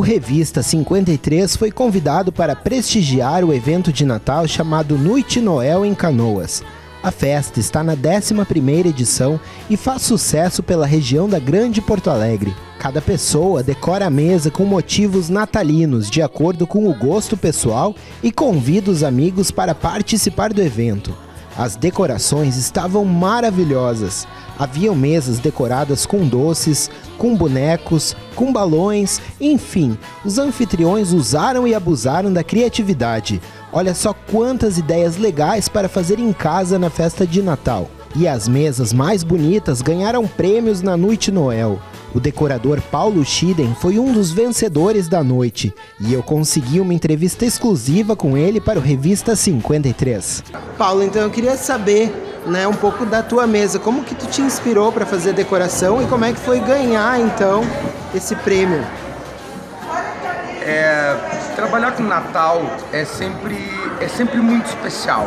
Revista 53 foi convidado para prestigiar o evento de Natal chamado Noite Noel em Canoas. A festa está na 11ª edição e faz sucesso pela região da Grande Porto Alegre. Cada pessoa decora a mesa com motivos natalinos de acordo com o gosto pessoal e convida os amigos para participar do evento. As decorações estavam maravilhosas. Haviam mesas decoradas com doces, com bonecos, com balões, enfim, os anfitriões usaram e abusaram da criatividade. Olha só quantas ideias legais para fazer em casa na festa de Natal. E as mesas mais bonitas ganharam prêmios na Noite Noel. O decorador Paulo Schiden foi um dos vencedores da noite e eu consegui uma entrevista exclusiva com ele para o Revista 53. Paulo, então eu queria saber né, um pouco da tua mesa. Como que tu te inspirou para fazer a decoração e como é que foi ganhar então esse prêmio? É, trabalhar com Natal é sempre, é sempre muito especial.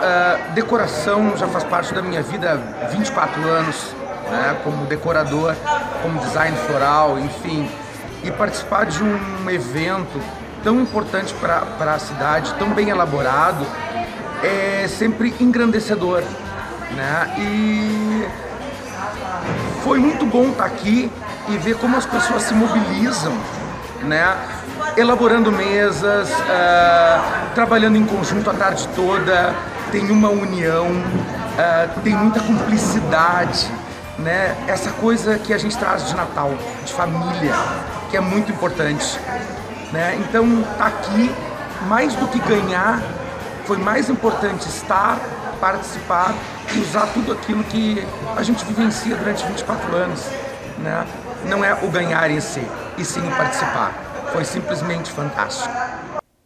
Uh, decoração já faz parte da minha vida há 24 anos, né, como decorador, como design floral, enfim. E participar de um evento tão importante para a cidade, tão bem elaborado, é sempre engrandecedor. Né? E foi muito bom estar aqui e ver como as pessoas se mobilizam, né? elaborando mesas, uh, trabalhando em conjunto a tarde toda, tem uma união, uh, tem muita cumplicidade, né? essa coisa que a gente traz de Natal, de família, que é muito importante. Né? Então, tá aqui, mais do que ganhar, foi mais importante estar, participar e usar tudo aquilo que a gente vivencia durante 24 anos. Né? Não é o ganhar em si, e sim o participar. Foi simplesmente fantástico.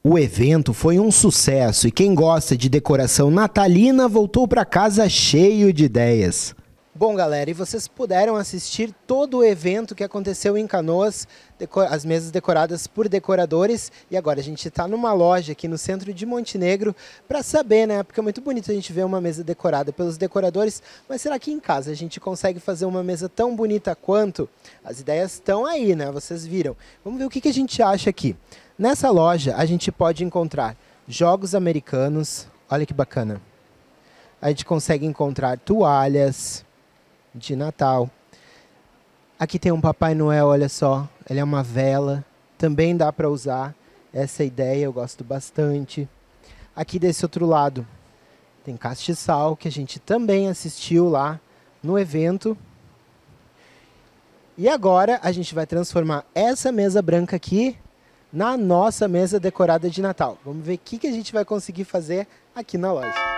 O evento foi um sucesso e quem gosta de decoração natalina voltou para casa cheio de ideias. Bom, galera, e vocês puderam assistir todo o evento que aconteceu em Canoas, as mesas decoradas por decoradores. E agora a gente está numa loja aqui no centro de Montenegro para saber, né? Porque é muito bonito a gente ver uma mesa decorada pelos decoradores, mas será que em casa a gente consegue fazer uma mesa tão bonita quanto? As ideias estão aí, né? Vocês viram. Vamos ver o que, que a gente acha aqui. Nessa loja a gente pode encontrar jogos americanos, olha que bacana. A gente consegue encontrar toalhas de Natal. Aqui tem um Papai Noel, olha só. Ele é uma vela. Também dá para usar. Essa ideia eu gosto bastante. Aqui desse outro lado tem castiçal, que a gente também assistiu lá no evento. E agora a gente vai transformar essa mesa branca aqui na nossa mesa decorada de Natal. Vamos ver o que, que a gente vai conseguir fazer aqui na loja.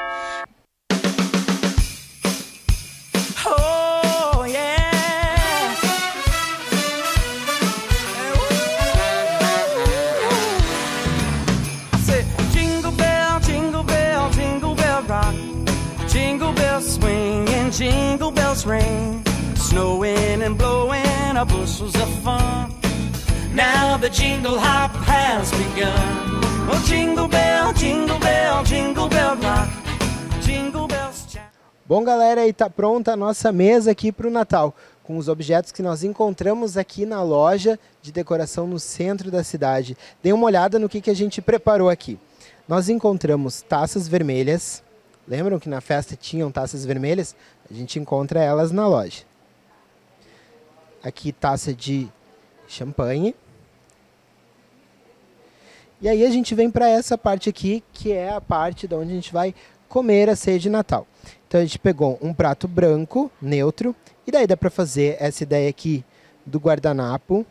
Jingle bells ring, snowing and blowing our bushels of fun. Now the jingle hop has begun. Oh, jingle bell, jingle bell, jingle bell rock, jingle bells. Bom, galera, e tá pronta a nossa mesa aqui para o Natal, com os objetos que nós encontramos aqui na loja de decoração no centro da cidade. Dê uma olhada no que, que a gente preparou aqui. Nós encontramos taças vermelhas, Lembram que na festa tinham taças vermelhas? A gente encontra elas na loja. Aqui taça de champanhe. E aí a gente vem para essa parte aqui, que é a parte da onde a gente vai comer a ceia de Natal. Então a gente pegou um prato branco, neutro, e daí dá para fazer essa ideia aqui do guardanapo,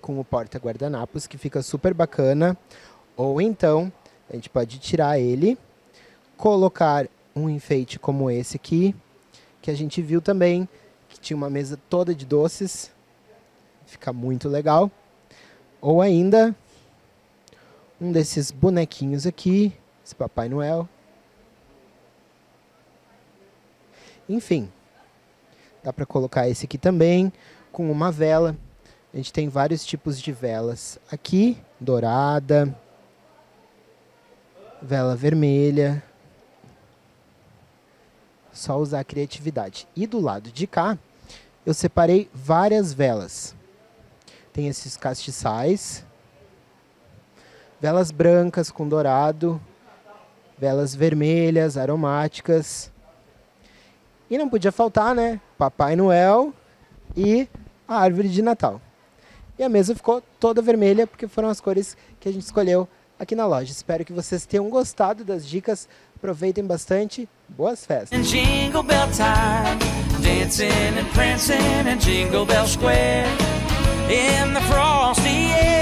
com o porta-guardanapos, que fica super bacana. Ou então, a gente pode tirar ele colocar um enfeite como esse aqui, que a gente viu também, que tinha uma mesa toda de doces, fica muito legal. Ou ainda um desses bonequinhos aqui, esse Papai Noel. Enfim, dá para colocar esse aqui também com uma vela. A gente tem vários tipos de velas aqui, dourada, vela vermelha, só usar a criatividade. E do lado de cá, eu separei várias velas. Tem esses castiçais. Velas brancas com dourado. Velas vermelhas, aromáticas. E não podia faltar, né? Papai Noel e a árvore de Natal. E a mesa ficou toda vermelha porque foram as cores que a gente escolheu aqui na loja. Espero que vocês tenham gostado das dicas. Aproveitem bastante. Boas festas. Dancing and prancing in Jingle Bell Square. In the frosty